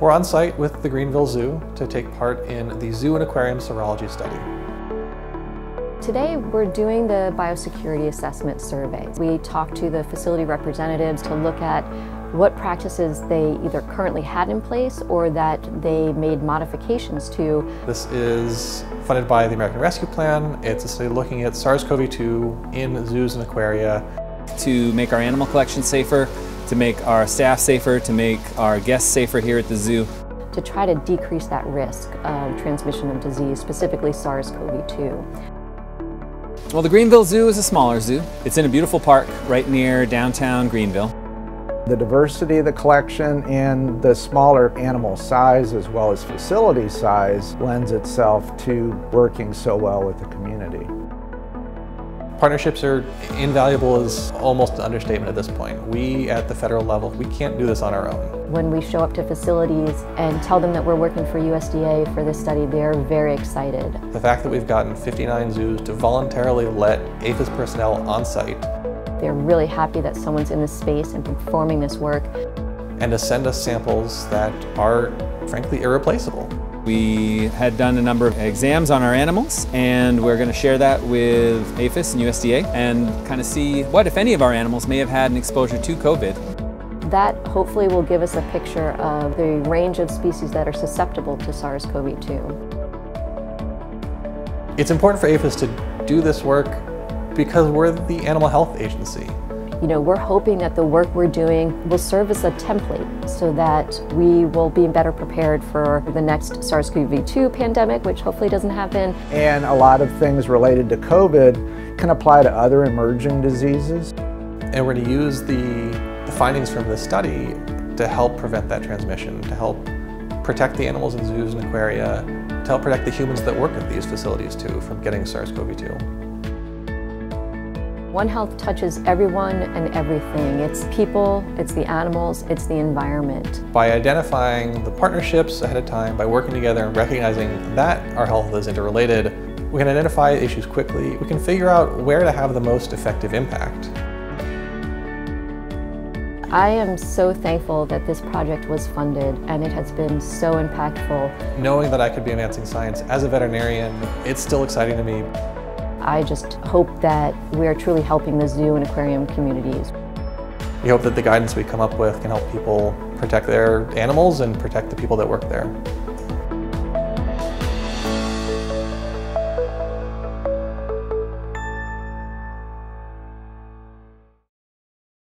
We're on site with the Greenville Zoo to take part in the Zoo and Aquarium Serology Study. Today we're doing the biosecurity assessment survey. We talk to the facility representatives to look at what practices they either currently had in place or that they made modifications to. This is funded by the American Rescue Plan. It's a study looking at SARS-CoV-2 in zoos and aquaria. To make our animal collection safer, to make our staff safer, to make our guests safer here at the zoo. To try to decrease that risk of transmission of disease, specifically SARS-CoV-2. Well, the Greenville Zoo is a smaller zoo. It's in a beautiful park right near downtown Greenville. The diversity of the collection and the smaller animal size as well as facility size lends itself to working so well with the community. Partnerships are invaluable is almost an understatement at this point. We at the federal level, we can't do this on our own. When we show up to facilities and tell them that we're working for USDA for this study, they're very excited. The fact that we've gotten 59 zoos to voluntarily let APHIS personnel on site. They're really happy that someone's in this space and performing this work. And to send us samples that are frankly irreplaceable. We had done a number of exams on our animals and we're going to share that with APHIS and USDA and kind of see what, if any, of our animals may have had an exposure to COVID. That hopefully will give us a picture of the range of species that are susceptible to SARS-CoV-2. It's important for APHIS to do this work because we're the animal health agency. You know, we're hoping that the work we're doing will serve as a template so that we will be better prepared for the next SARS-CoV-2 pandemic, which hopefully doesn't happen. And a lot of things related to COVID can apply to other emerging diseases. And we're going to use the, the findings from this study to help prevent that transmission, to help protect the animals in zoos and aquaria, to help protect the humans that work at these facilities too from getting SARS-CoV-2. One Health touches everyone and everything. It's people, it's the animals, it's the environment. By identifying the partnerships ahead of time, by working together and recognizing that our health is interrelated, we can identify issues quickly. We can figure out where to have the most effective impact. I am so thankful that this project was funded and it has been so impactful. Knowing that I could be advancing science as a veterinarian, it's still exciting to me. I just hope that we are truly helping the zoo and aquarium communities. We hope that the guidance we come up with can help people protect their animals and protect the people that work there.